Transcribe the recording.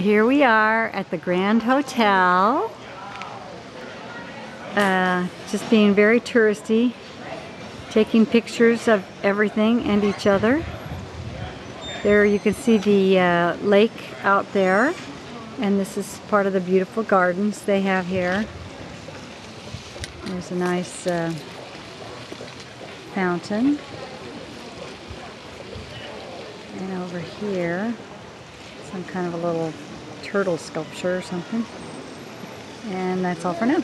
Here we are at the Grand Hotel. Uh, just being very touristy, taking pictures of everything and each other. There you can see the uh, lake out there and this is part of the beautiful gardens they have here. There's a nice uh, fountain. And over here, some kind of a little turtle sculpture or something. And that's all for now.